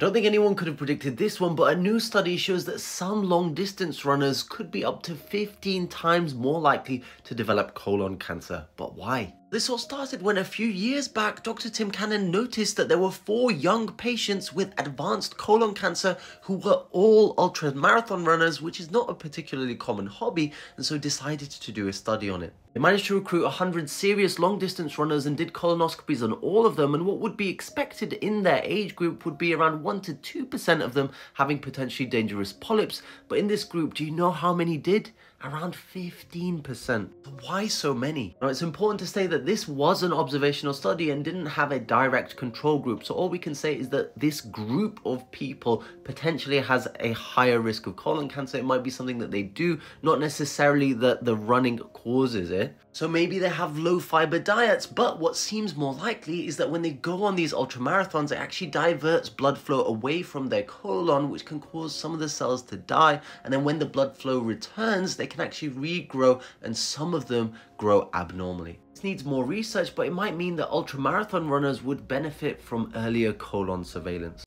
I don't think anyone could have predicted this one, but a new study shows that some long distance runners could be up to 15 times more likely to develop colon cancer. But why? This all started when a few years back, Dr. Tim Cannon noticed that there were four young patients with advanced colon cancer who were all ultra marathon runners, which is not a particularly common hobby, and so decided to do a study on it. They managed to recruit 100 serious long distance runners and did colonoscopies on all of them, and what would be expected in their age group would be around 1 to 2% of them having potentially dangerous polyps. But in this group, do you know how many did? Around 15%. Why so many? Now, it's important to say that this was an observational study and didn't have a direct control group. So all we can say is that this group of people potentially has a higher risk of colon cancer. It might be something that they do, not necessarily that the running causes it. So maybe they have low fiber diets, but what seems more likely is that when they go on these ultra marathons, it actually diverts blood flow away from their colon, which can cause some of the cells to die. And then when the blood flow returns, they can actually regrow and some of them grow abnormally. Needs more research, but it might mean that ultramarathon runners would benefit from earlier colon surveillance.